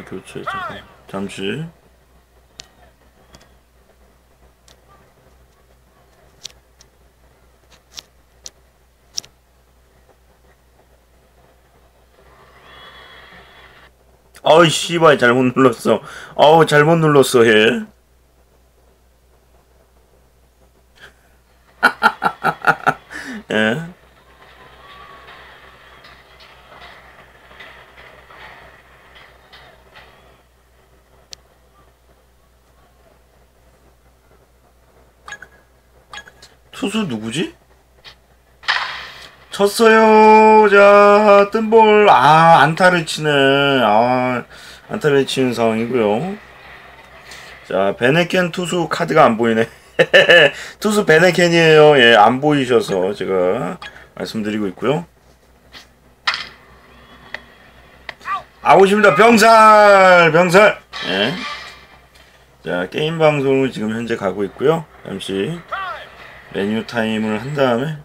자 교체 잠깐. 잠시. 어이 씨발 잘못 눌렀어. 어우 잘못 눌렀어 얘 예. 투수 누구지? 쳤어요. 자, 뜬볼. 아, 안타를 치네. 아, 안타를 치는 상황이고요. 자, 베네켄 투수 카드가 안 보이네. 투수 베네켄이에요. 예, 안 보이셔서 제가 말씀드리고 있고요. 아웃입니다. 병살! 병살! 예. 자, 게임 방송을 지금 현재 가고 있고요. 잠시 메뉴 타임을 한 다음에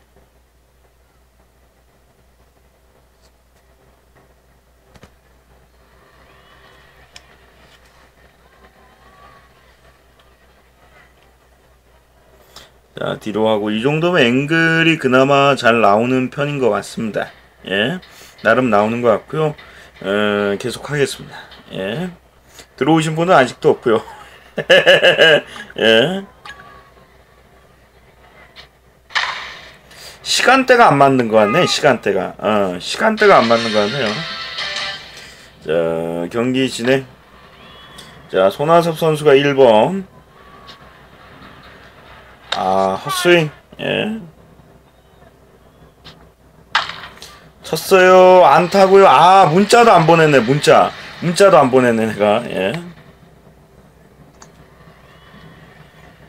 자 뒤로 하고 이 정도면 앵글이 그나마 잘 나오는 편인 것 같습니다. 예 나름 나오는 것 같고요. 어, 계속 하겠습니다. 예 들어오신 분은 아직도 없고요. 예 시간대가 안 맞는 것 같네 시간대가. 어 시간대가 안 맞는 것 같네요. 자 경기 진행. 자 손아섭 선수가 1번. 아 헛스윙. 예. 쳤어요. 안 타고요. 아 문자도 안 보냈네 문자. 문자도 안 보냈네 내가.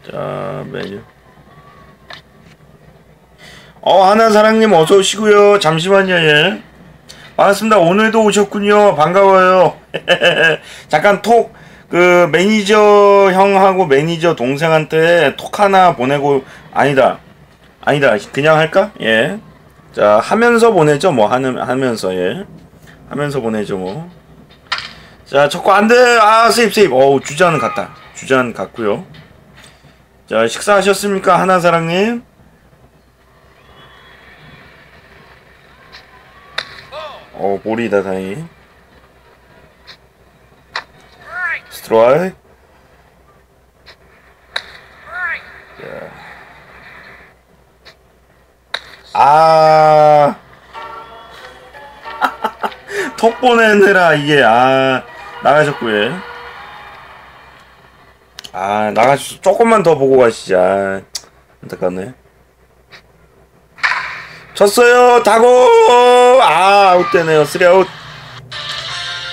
예자 메뉴 어 하나사랑님 어서 오시고요. 잠시만요 예. 반갑습니다. 오늘도 오셨군요. 반가워요. 잠깐 톡. 그 매니저 형하고 매니저 동생한테 톡 하나 보내고 아니다. 아니다. 그냥 할까? 예 자 하면서 보내죠. 뭐 하는 하면서 예. 하면서 보내죠 뭐 자 첫거 안돼. 아 세입 세입. 어우 주자는 갔다. 주자는 갔고요. 자 식사하셨습니까? 하나사랑님 어 볼이다 다행히 스트라이 아. 톡 보내느라 이게 아 나가셨고 예. 아 나가시 조금만 더 보고 가시자 아, 안타깝네. 쳤어요. 타고. 아 아웃되네요. 쓰리아웃.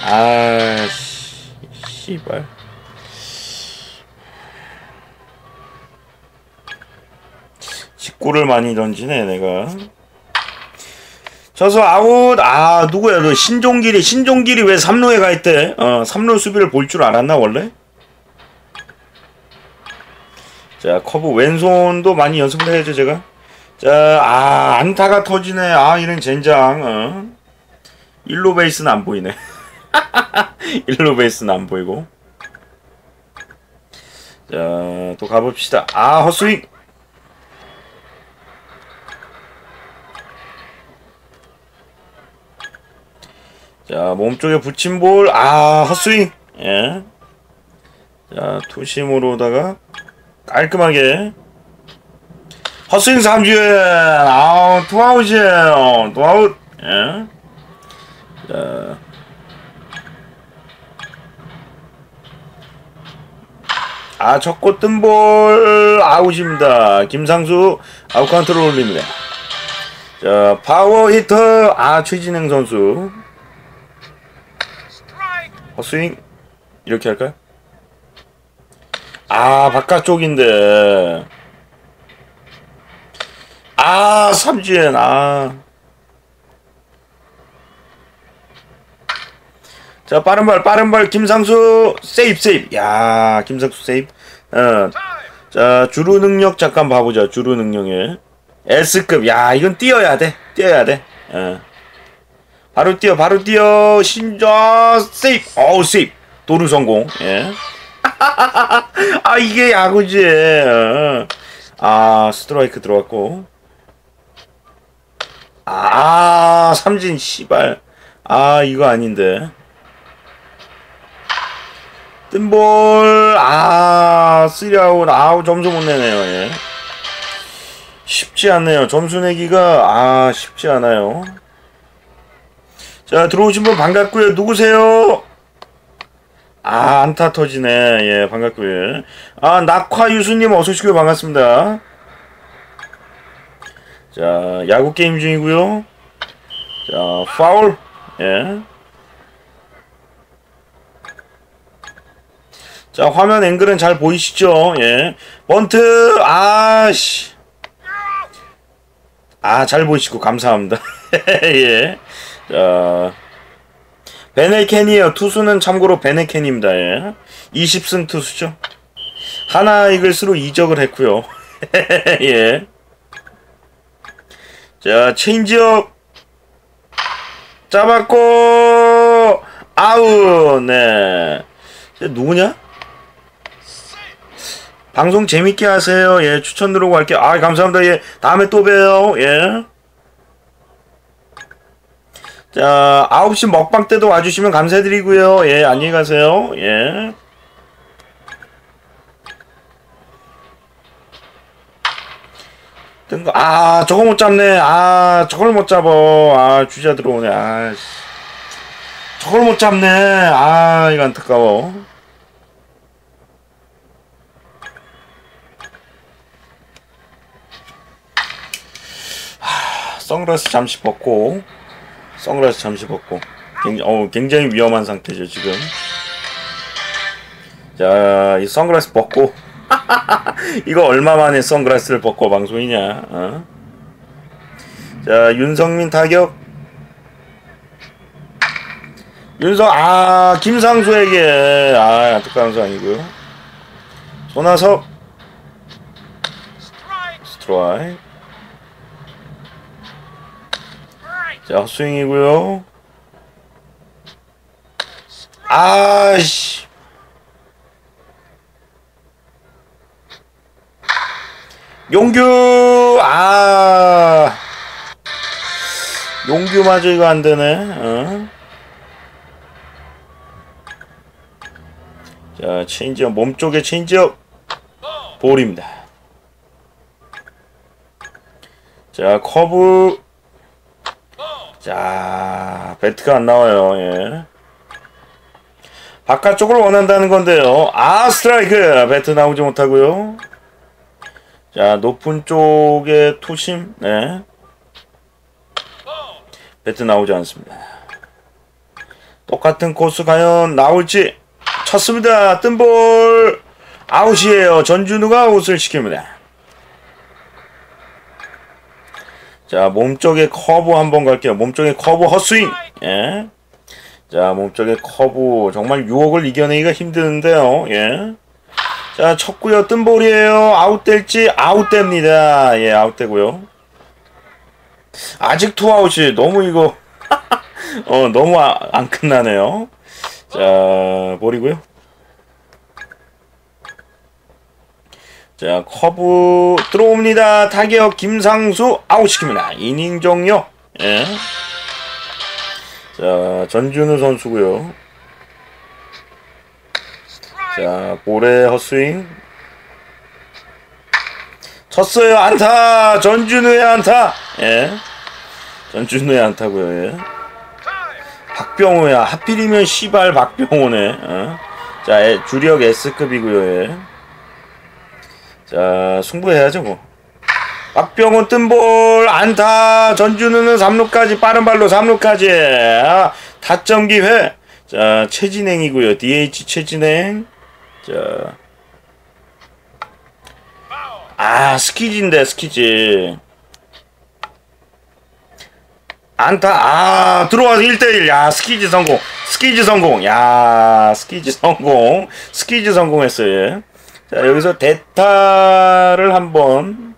아 씨, 씨발. 직구를 많이 던지네 내가. 쳐서 아웃. 아 누구야 너 신종길이 신종길이 왜 3루에 가 있대? 어 3루 수비를 볼 줄 알았나 원래? 자 커브. 왼손도 많이 연습을 해야죠 제가 자, 아, 안타가 터지네. 아, 이런 젠장. 어. 1루 베이스는 안 보이네. 1루 베이스는 안 보이고. 자, 또 가봅시다. 아, 헛스윙. 자, 몸쪽에 붙인 볼. 아, 헛스윙. 예. 자, 투심으로다가 깔끔하게 헛스윙 삼진 아우 투아웃이에요 투아웃 예. 자. 아, 쳤고 뜬볼 아웃입니다. 김상수 아웃 카운트를 올립니다. 자, 파워 히터 아, 최진행 선수. 헛스윙 이렇게 할까요? 아, 바깥쪽인데. 아, 삼진, 아. 자, 빠른 발, 빠른 발, 김상수, 세이프, 세이프. 야, 김상수 세이프. 어. 자, 주루 능력 잠깐 봐보자, 주루 능력에. S급, 야, 이건 뛰어야 돼. 뛰어야 돼. 어. 바로 뛰어, 바로 뛰어. 신조, 세이프. 어우, 세이프. 도루 성공. 예. 아, 이게 야구지. 어. 아, 스트라이크 들어갔고. 아, 삼진, 씨발. 아, 이거 아닌데. 뜬볼, 아, 쓰리아웃, 아우, 점수 못 내네요, 예. 쉽지 않네요. 점수 내기가, 아, 쉽지 않아요. 자, 들어오신 분 반갑고요. 누구세요? 아, 안타 터지네. 예, 반갑고요. 아, 낙화유수님 어서오시고요. 반갑습니다. 자, 야구 게임 중이고요. 자, 파울. 예. 자, 화면 앵글은 잘 보이시죠? 예. 번트, 아씨. 아, 잘 보이시고, 감사합니다. 예. 자, 베네켄이에요. 투수는 참고로 베네켄입니다. 예. 20승 투수죠. 한화 이글스로 이적을 했고요. 예. 자, 체인지업 잡았고 아웃. 네. 누구냐? 방송 재밌게 하세요. 예, 추천 들어오고 할게요. 아, 감사합니다. 예, 다음에 또 봬요. 예. 자, 9시 먹방 때도 와주시면 감사드리고요. 예, 안녕히 가세요. 예. 뜬 거, 아, 저거 못 잡네. 아, 저걸 못 잡어. 아, 주자 들어오네. 아, 씨. 저걸 못 잡네. 아, 이거 안타까워. 하, 선글라스 잠시 벗고. 선글라스 잠시 벗고 굉장히, 어, 굉장히 위험한 상태죠 지금 자 이 선글라스 벗고 이거 얼마만에 선글라스를 벗고 방송이냐 어? 자 윤성민 타격 윤성 아 김상수에게 아 안타까운 수 아니고요 손아섭 스트라이크 자, 스윙이고요. 아씨. 용규 아 용규 마저 이거 안 되네. 어? 자, 체인지업 몸 쪽에 체인지업 볼입니다. 자, 커브 자, 배트가 안 나와요. 예. 바깥쪽을 원한다는 건데요. 아, 스트라이크! 배트 나오지 못하고요. 자, 높은 쪽에 투심. 네. 배트 나오지 않습니다. 똑같은 코스 과연 나올지 쳤습니다. 뜬볼 아웃이에요. 전준우가 아웃을 시킵니다. 자, 몸쪽에 커브 한번 갈게요. 몸쪽에 커브 헛스윙. 예. 자, 몸쪽에 커브 정말 유혹을 이겨내기가 힘드는데요. 예. 자, 쳤고요. 뜬볼이에요. 아웃될지 아웃됩니다. 예, 아웃되고요. 아직 투아웃이 너무 이거 어, 너무 아, 안 끝나네요. 자, 볼이고요. 자, 커브 들어옵니다. 타격 김상수 아웃시킵니다. 이닝 종료. 예. 자, 전준우 선수고요. 자, 볼의 헛스윙. 쳤어요. 안타. 전준우의 안타. 예. 전준우의 안타고요. 예. 박병호야. 하필이면 시발 박병호네. 어? 자, 주력 S급이고요. 예. 자, 승부해야죠, 뭐. 박병훈 뜬볼 안타 전준우는 3루까지 빠른 발로 3루까지 아, 타점 기회 자 최진행이고요 DH 최진행 자 아 스키지인데 스키지. 안타 아 들어와서 1대1 야 스키지 성공. 스키지 성공. 야 스키지 성공. 스키지 성공했어요. 자, 여기서 대타를 한번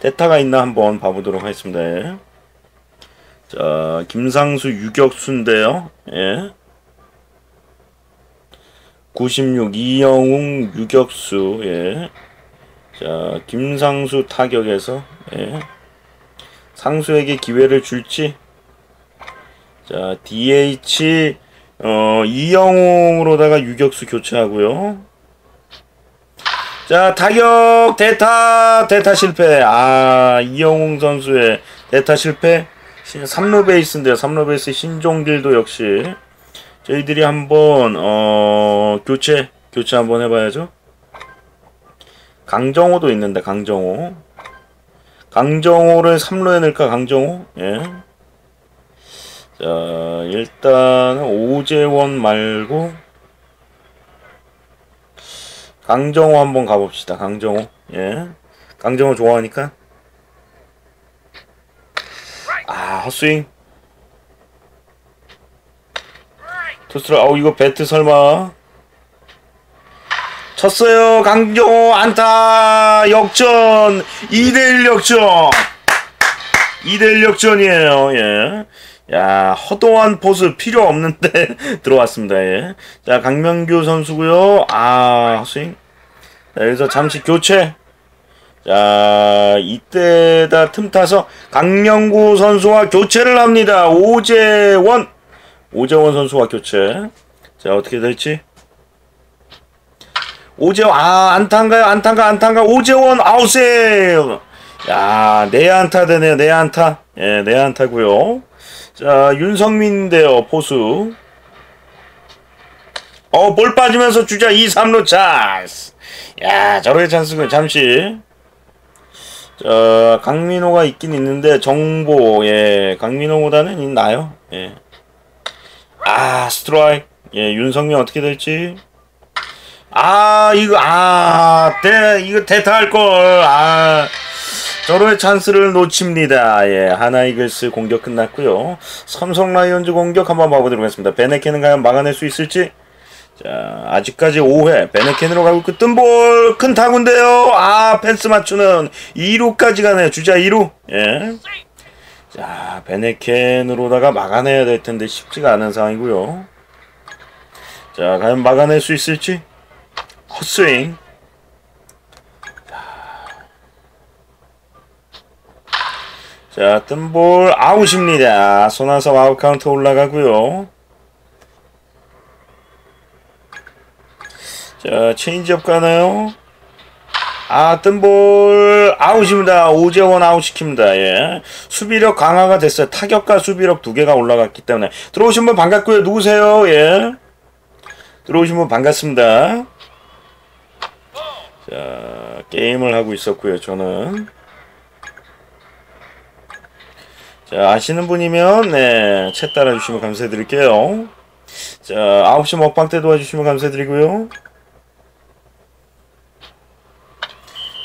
대타가 있나 한번 봐보도록 하겠습니다. 자, 김상수 유격수인데요. 예. 96 이영웅 유격수 예. 자 김상수 타격에서 예. 상수에게 기회를 줄지. 자 DH 어 이영웅으로다가 유격수 교체하고요. 자 타격! 대타! 대타 실패. 아 이영웅 선수의 대타 실패. 3루 베이스인데요. 3루 베이스 신종길도 역시 저희들이 한번 어 교체 교체 한번 해봐야죠. 강정호도 있는데 강정호. 강정호를 3루에 넣을까 강정호? 예. 자 일단 오재원 말고 강정호 한번 가봅시다 강정호. 예. 강정호 좋아하니까. 아 헛스윙 투스트라 아우 이거 배트 설마. 쳤어요. 강정호 안타. 역전. 2대1 역전. 2대1 역전이에요. 예. 야 허도한 포스 필요 없는데 들어왔습니다. 예. 자 강명규 선수고요. 아 스윙. 자 여기서 잠시 교체. 자 이때다 틈타서 강명구 선수와 교체를 합니다. 오재원 오재원 선수와 교체. 자, 어떻게 될지. 오재원, 아, 안타인가요? 안타인가? 안타인가? 오재원 아웃세 야, 내 안타 되네요. 내 안타. 예, 내 안타고요 자, 윤성민인데요. 포수. 어, 볼 빠지면서 주자 2, 3루 찬스. 야, 저렇게 찬스군. 잠시. 자, 강민호가 있긴 있는데, 정보, 예, 강민호보다는 나요. 예. 아 스트라이크. 예 윤성민 어떻게 될지. 아 이거 아대 이거 대타할 걸아 저로의 찬스를 놓칩니다. 예 하나 이글스 공격 끝났고요. 삼성 라이온즈 공격 한번 봐보도록 하겠습니다. 베네켄은 과연 막아낼 수 있을지. 자 아직까지 5회. 베네켄으로 가고 있고 뜬볼 큰 타구인데요. 아 펜스 맞추는 2루까지 가네요. 주자 2루. 예 자, 밴헤켄으로다가 막아내야 될 텐데 쉽지가 않은 상황이고요. 자, 과연 막아낼 수 있을지? 헛스윙. 자, 뜬볼 아웃입니다. 손아섭 아웃 카운트 올라가고요. 자, 체인지업 가나요? 아, 뜬볼 아웃입니다. 오재원 아웃시킵니다. 예. 수비력 강화가 됐어요. 타격과 수비력 두 개가 올라갔기 때문에. 들어오신 분 반갑고요. 누구세요? 예. 들어오신 분 반갑습니다. 자, 게임을 하고 있었고요. 저는. 자, 아시는 분이면 네, 챗 따라 주시면 감사드릴게요. 자, 9시 먹방 때 도와주시면 감사드리고요.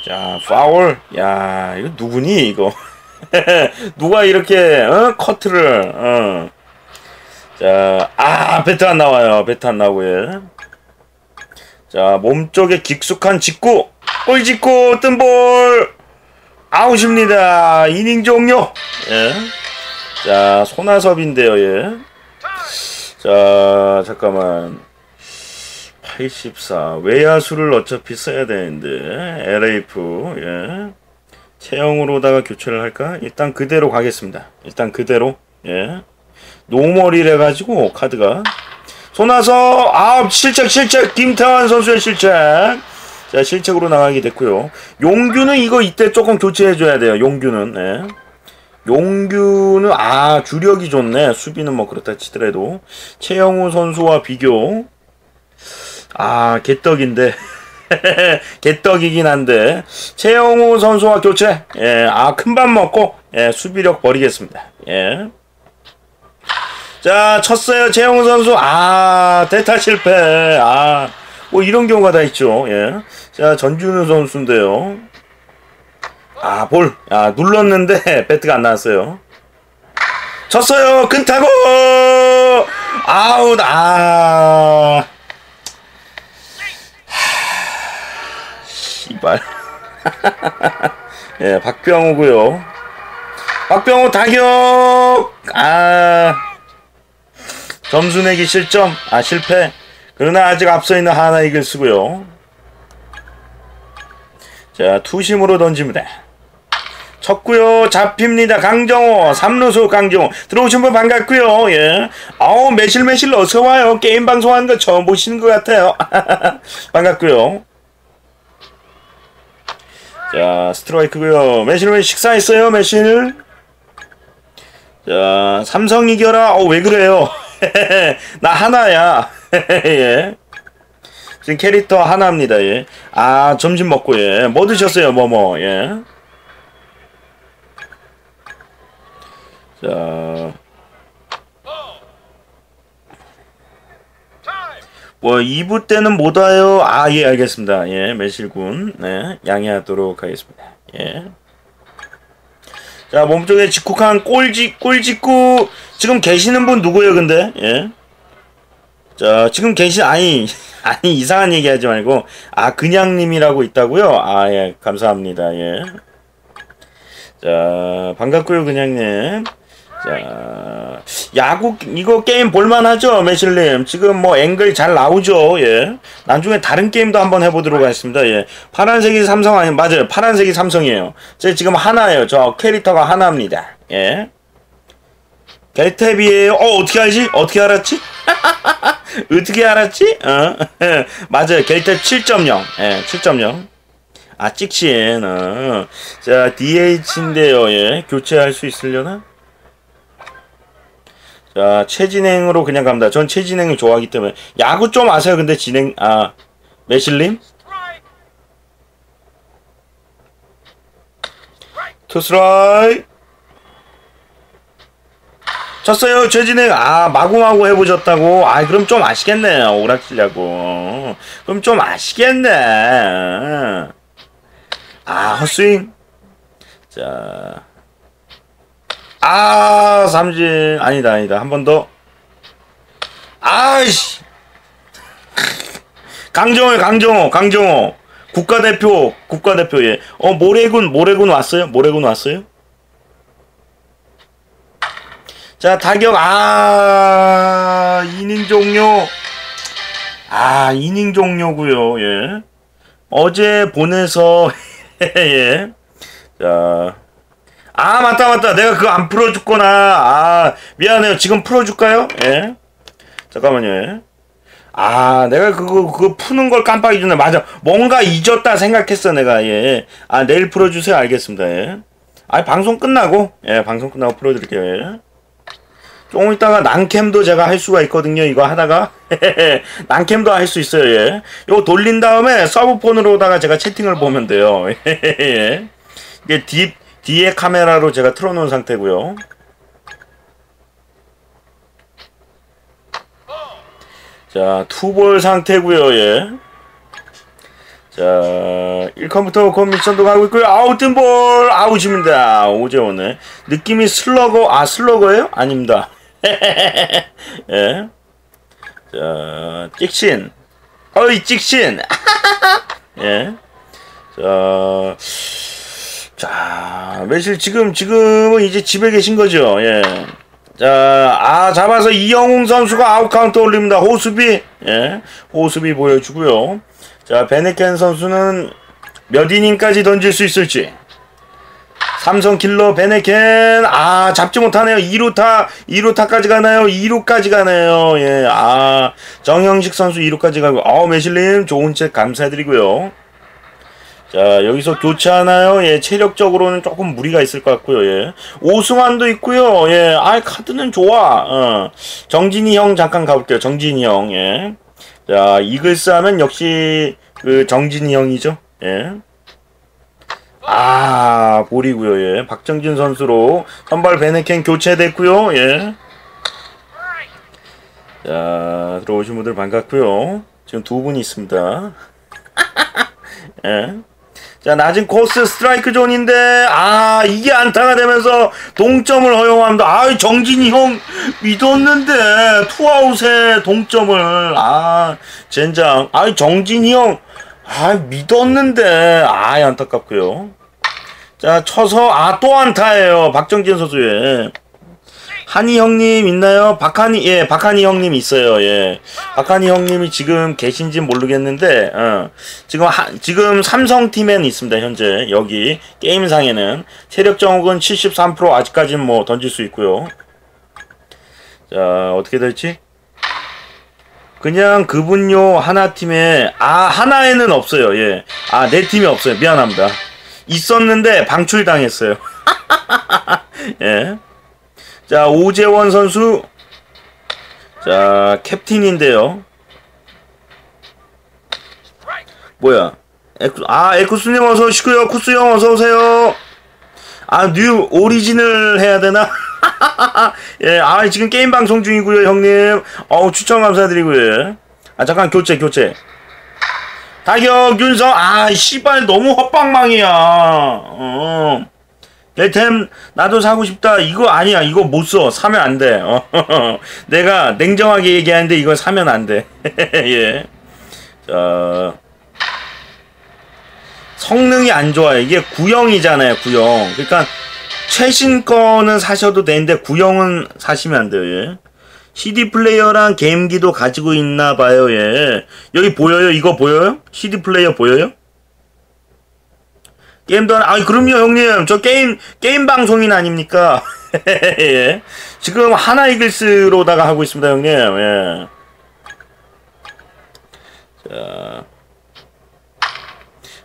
자, 파울. 야, 이거 누구니, 이거? 누가 이렇게, 어? 커트를, 어. 자, 아, 배트 안 나와요. 배트 안 나오고요. 자, 몸쪽에 깊숙한 직구. 볼 직구, 뜬볼. 아웃입니다. 이닝 종료. 예. 자, 손아섭인데요, 예. 자, 잠깐만. 84 외야수를 어차피 써야 되는데 LF 예. 체형으로다가 교체를 할까? 일단 그대로 가겠습니다. 일단 그대로 예. 노멀이래 가지고 카드가. 손아서 아 실책 실책. 김태환 선수의 실책. 자 실책으로 나가게 됐고요. 용규는 이거 이때 조금 교체해 줘야 돼요. 용규는 예. 용규는 아 주력이 좋네. 수비는 뭐 그렇다 치더라도. 최영우 선수와 비교 아, 개떡인데. 개떡이긴 한데. 최영우 선수와 교체. 예, 아, 큰 밥 먹고, 예, 수비력 버리겠습니다. 예. 자, 쳤어요. 최영우 선수. 아, 대타 실패. 아, 뭐 이런 경우가 다 있죠. 예. 자, 전준우 선수인데요. 아, 볼. 아, 눌렀는데, 배트가 안 나왔어요. 쳤어요. 큰 타고! 아웃, 아. 씨발. 예, 박병호고요. 박병호 타격. 아. 점수 내기 실점. 아, 실패. 그러나 아직 앞서 있는 하나 이글스고요. 자, 투심으로 던집니다. 쳤고요. 잡힙니다. 강정호. 3루수 강정호. 들어오신 분 반갑고요. 예. 아우 매실매실 어서 와요. 게임 방송하는 거 처음 보시는 것 같아요. 반갑고요. 자, 스트라이크고요. 매실매실 식사했어요, 매실. 자, 삼성 이겨라. 어, 왜 그래요? 나 하나야. 예. 지금 캐릭터 하나입니다. 예. 아, 점심 먹고 예. 뭐 드셨어요? 뭐 뭐. 예. 자. 뭐 2부 때는 못 와요. 아, 예, 알겠습니다. 예, 매실군. 네, 양해하도록 하겠습니다. 예. 자, 몸쪽에 직국한 꼴지, 꼴직구 지금 계시는 분 누구예요, 근데? 예. 자, 지금 계신, 아니, 아니, 이상한 얘기 하지 말고, 아, 그냥님이라고 있다고요? 아, 예, 감사합니다, 예. 자, 반갑고요, 그냥님. 자, 야구, 이거 게임 볼만하죠, 매실님? 지금 뭐 앵글 잘 나오죠, 예. 나중에 다른 게임도 한번 해보도록 하겠습니다, 예. 파란색이 삼성 아니, 맞아요. 파란색이 삼성이에요. 제 지금 하나예요. 저 캐릭터가 하나입니다, 예. 벨탭이에요. 어, 어떻게 알지? 어떻게 알았지? 어떻게 알았지? 어, 맞아요. 겔탭 7.0. 예, 7.0. 아, 찍신. 어. 자, DH인데요. 예, 교체할 수 있으려나? 자, 최진행으로 그냥 갑니다. 전 최진행을 좋아하기 때문에. 야구 좀 아세요? 근데 진행, 아, 매실님? 투스라이 쳤어요 최진행 아 마구마구 해보셨다고 아 그럼 좀 아시겠네요 오락질려고 그럼 좀 아시겠네 아 헛스윙 자 아, 삼진. 아니다, 아니다. 한 번 더. 아이씨. 강정호, 강정호, 강정호. 국가대표, 국가대표, 예. 어, 모래군, 모래군 왔어요? 모래군 왔어요? 자, 타격, 아, 이닝 종료. 아, 이닝 종료구요 예. 어제 보내서, 예. 자. 아 맞다 맞다. 내가 그거 안 풀어줬구나. 아 미안해요. 지금 풀어줄까요? 예. 잠깐만요 예. 아 내가 그거 그거 푸는 걸 깜빡 잊었네. 맞아. 뭔가 잊었다 생각했어 내가. 예아 내일 풀어주세요. 알겠습니다 예 아 방송 끝나고? 예 방송 끝나고 풀어드릴게요 예. 조금 있다가 난캠도 제가 할 수가 있거든요 이거 하다가. 난캠도 할 수 있어요 예. 이거 돌린 다음에 서브폰으로다가 제가 채팅을 보면 돼요. 예. 이게 딥 뒤에 카메라로 제가 틀어놓은 상태고요. 자, 투볼 상태고요. 예. 자, 1컴부터 컴미션도 가고 있고요. 아웃등볼 아웃입니다. 오재원의 느낌이 슬러거 아 슬러거예요? 아닙니다. 예. 자, 찍신. 어이 찍신. 예. 자. 자, 매실 지금 지금은 이제 집에 계신 거죠. 예. 자, 아 잡아서 이영웅 선수가 아웃 카운트 올립니다. 호수비, 예, 호수비 보여주고요. 자, 밴헤켄 선수는 몇 이닝까지 던질 수 있을지. 삼성 킬러 밴헤켄 아 잡지 못하네요 2루타 2루타까지 가나요 2루까지 가네요 예아 정형식 선수 2루까지 가고 어 매실님 좋은 책 감사드리고요 자 여기서 교체하나요? 예 체력적으로는 조금 무리가 있을 것 같고요 예. 오승환도 있고요 예아 카드는 좋아. 어. 정진이 형 잠깐 가볼게요 정진이 형예자 이글스 하면 역시 그 정진이 형이죠 예아 볼이고요 예. 박정진 선수로 선발 베네켄 교체됐고요 예자 들어오신 분들 반갑고요. 지금 두 분이 있습니다. 예. 자, 낮은 코스 스트라이크 존인데, 아, 이게 안타가 되면서 동점을 허용합니다. 아, 정진이 형 믿었는데, 투아웃에 동점을, 아, 젠장. 아, 정진이 형, 아, 믿었는데, 아, 안타깝고요 자, 쳐서, 아, 또 안타예요. 박정진 선수의. 한이 형님 있나요? 박한이 예 박한이 형님 있어요 예. 박한이 형님이 지금 계신지 모르겠는데 어. 지금 하, 지금 삼성 팀에는 있습니다 현재. 여기 게임상에는. 체력 정혹은 73% 아직까지는 뭐 던질 수 있고요. 자 어떻게 될지? 그냥 그분요 하나 팀에 아 하나에는 없어요 예 아 내 팀이 없어요. 미안합니다. 있었는데 방출당했어요. 예. 자, 오재원 선수. 자, 캡틴인데요. 뭐야? 에쿠, 아, 에쿠스님 어서 오시고요. 쿠스 형 어서 오세요. 아, 뉴 오리진을 해야 되나? 예, 아, 지금 게임 방송 중이고요, 형님. 어우, 추천 감사드리고요. 아, 잠깐, 교체, 교체. 타격, 윤성, 아, 씨발, 너무 헛방망이야. 어. 내템 나도 사고 싶다. 이거 아니야. 이거 못 써. 사면 안 돼. 어. 내가 냉정하게 얘기하는데 이거 사면 안 돼. 예. 자. 성능이 안 좋아요. 이게 구형이잖아요. 구형. 그러니까 최신 거는 사셔도 되는데 구형은 사시면 안 돼요. 예. CD 플레이어랑 게임기도 가지고 있나 봐요. 예. 여기 보여요? 이거 보여요? CD 플레이어 보여요? 게임도 하나, 아니, 그럼요, 형님. 저 게임, 게임 방송인 아닙니까? 예. 지금 하나 이글스로다가 하고 있습니다, 형님. 예. 자.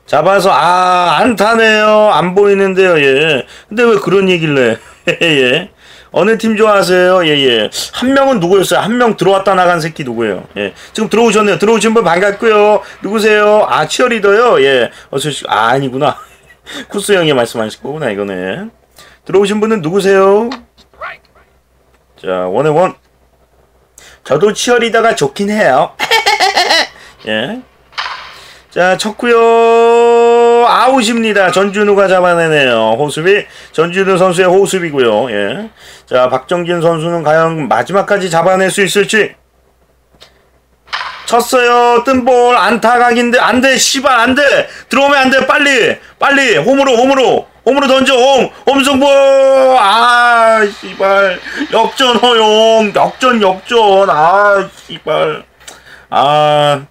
잡아서, 아, 안 타네요. 안 보이는데요, 예. 근데 왜 그런 해? 예. 어느 팀 좋아하세요? 예, 예. 한 명은 누구였어요? 한 명 들어왔다 나간 새끼 누구예요? 예. 지금 들어오셨네요. 들어오신 분 반갑고요. 누구세요? 아, 치어리더요? 예. 어서 아, 아니구나. 쿠스 형이 말씀하실 거구나 이거는. 들어오신 분은 누구세요? 자 원에 원. 저도 치어리다가 좋긴 해요. 예. 자 쳤구요. 아웃입니다. 전준우가 잡아내네요. 호수비. 전준우 선수의 호수비고요. 예. 자 박정진 선수는 과연 마지막까지 잡아낼 수 있을지 쳤어요. 뜬볼 안타 각인데 안돼 씨발 안돼. 들어오면 안돼 빨리 빨리. 홈으로 홈으로. 홈으로 던져 홈. 홈승부. 아 씨발. 역전 허용. 역전 역전. 아 씨발. 아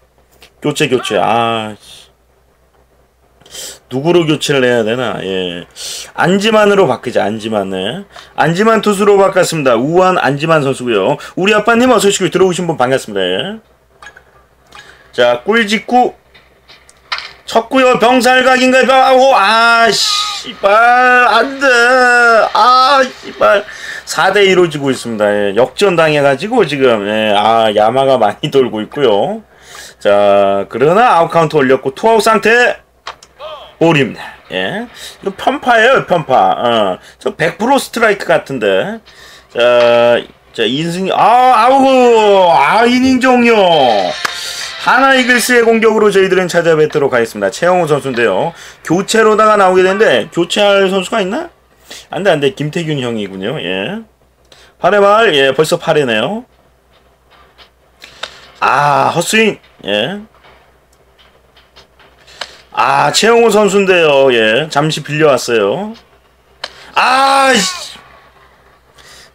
교체 교체. 아 누구로 교체를 해야 되나? 예. 안지만으로 바뀌자 안지만을. 안지만 투수로 바꿨습니다. 우한 안지만 선수고요. 우리 아빠님 어서 오시고 들어오신 분 반갑습니다. 예. 자, 꿀직구. 쳤구요. 병살각인가요? 아우, 아, 씨발. 안 돼. 아, 씨발. 4대2로 지고 있습니다. 예, 역전 당해가지고 지금, 예, 아, 야마가 많이 돌고 있고요. 자, 그러나 아웃카운트 올렸고, 투아웃 상태. 볼입니다. 예. 이거 편파예요, 편파. 어. 저 100% 스트라이크 같은데. 자, 자, 인승이, 아, 아우, 아, 이닝 종료. 한화 이글스의 공격으로 저희들은 찾아뵙도록 하겠습니다. 최영호 선수인데요. 교체로다가 나오게 되는데 교체할 선수가 있나? 안돼 안돼 김태균 형이군요. 예. 8회 말, 예, 벌써 8회네요. 아, 헛스윙, 예. 아, 최영호 선수인데요, 예. 잠시 빌려왔어요. 아, 씨.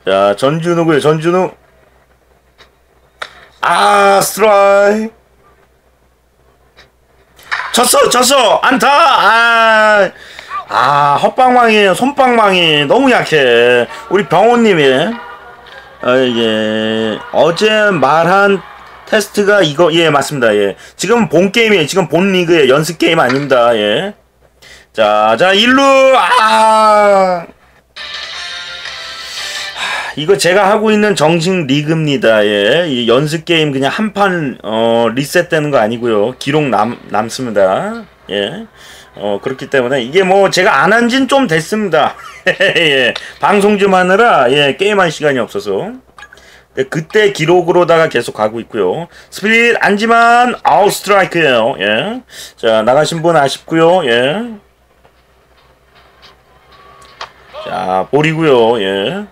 자, 전준우고요, 전준우. 아, 스트라이. 졌어 졌어. 안타. 아, 아 헛방망이에요 손방망이 너무 약해. 우리 병호님이. 어, 예, 어제 말한 테스트가 이거 예 맞습니다. 예. 지금 본 게임이에요. 지금 본 리그의 연습 게임 아닙니다. 예. 자자 일루. 아 이거 제가 하고 있는 정식 리그입니다. 예. 이 연습 게임 그냥 한판 어, 리셋되는 거 아니고요. 기록 남 남습니다. 예. 어, 그렇기 때문에 이게 뭐 제가 안 한 지는 좀 됐습니다. 예. 방송 좀 하느라 예, 게임할 시간이 없어서. 네, 그때 기록으로다가 계속 가고 있고요. 스피릿 안지만 아웃 스트라이크예요. 예. 자, 나가신 분 아쉽고요. 예. 자, 볼이고요. 예.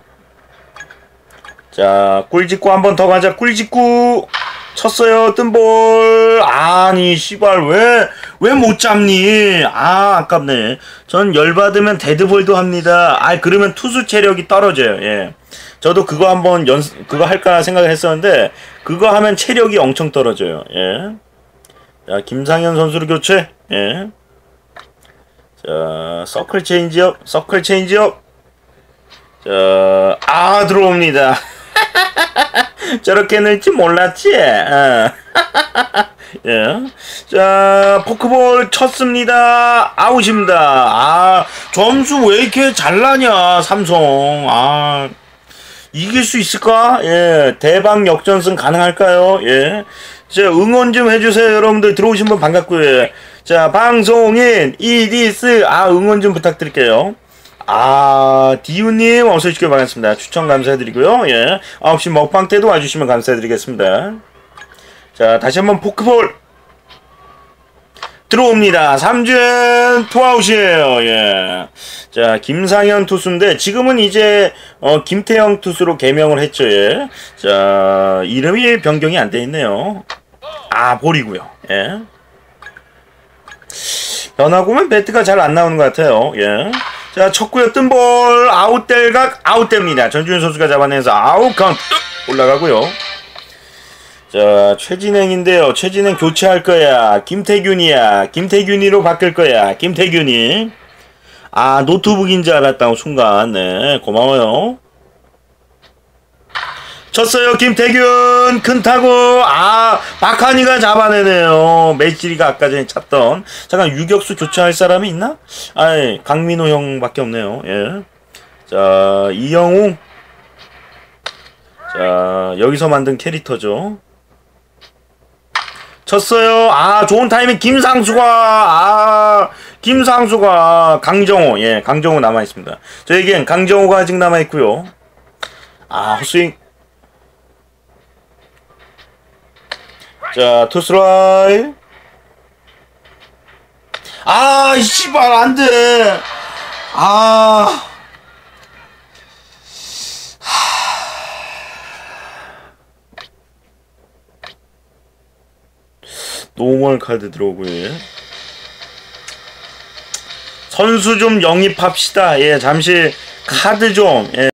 자, 꿀직구 한 번 더 가자. 꿀직구 쳤어요. 뜬볼. 아니, 씨발, 왜, 왜 못 잡니? 아, 아깝네. 전 열받으면 데드볼도 합니다. 아, 그러면 투수 체력이 떨어져요. 예. 저도 그거 한번 연 그거 할까 생각을 했었는데 그거 하면 체력이 엄청 떨어져요. 예. 자, 김상현 선수를 교체. 예. 자, 서클 체인지업, 서클 체인지업. 자, 아 들어옵니다. 저렇게 넣을지 몰랐지. 어. 예. 자, 포크볼 쳤습니다. 아웃입니다. 아, 점수 왜 이렇게 잘 나냐, 삼성. 아, 이길 수 있을까? 예, 대박 역전승 가능할까요? 예. 자, 응원 좀 해주세요. 여러분들 들어오신 분 반갑고요. 예. 자, 방송인, 이디스, 아, 응원 좀 부탁드릴게요. 아, 디우님, 어서오시길 반갑습니다. 추천 감사드리고요. 예. 9시 먹방 때도 와주시면 감사드리겠습니다. 자, 다시 한번 포크볼. 들어옵니다. 삼진 투아웃이에요. 예. 자, 김상현 투수인데 지금은 이제 어, 김태형 투수로 개명을 했죠. 예. 자, 이름이 변경이 안 돼 있네요. 아, 볼이고요. 예. 변화구면 배트가 잘 안 나오는 것 같아요. 예. 자, 쳤고요. 뜬볼 아웃될각 아웃됩니다. 전준현 선수가 잡아내서 아웃 카운트 올라가고요. 자, 최진행인데요. 최진행 교체할 거야. 김태균이야. 김태균이로 바뀔 거야. 김태균이. 아, 노트북인 줄 알았다고 순간. 네, 고마워요. 쳤어요. 김태균. 큰 타구. 아, 박한이가 잡아내네요. 메이지리가 아까 전에 찼던. 잠깐, 유격수 교체할 사람이 있나? 아이, 강민호 형밖에 없네요. 예. 자, 이영웅. 자, 여기서 만든 캐릭터죠. 쳤어요. 아, 좋은 타이밍 김상수가 아, 김상수가 강정호. 예, 강정호 남아 있습니다. 저에겐 강정호가 아직 남아 있고요. 아, 헛스윙. 자, 투스라이. 아, 씨발 안 돼. 아. 노멀 카드 들어오고요. 예. 선수 좀 영입합시다. 예, 잠시 카드 좀. 예.